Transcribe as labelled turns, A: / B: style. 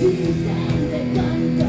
A: And the gun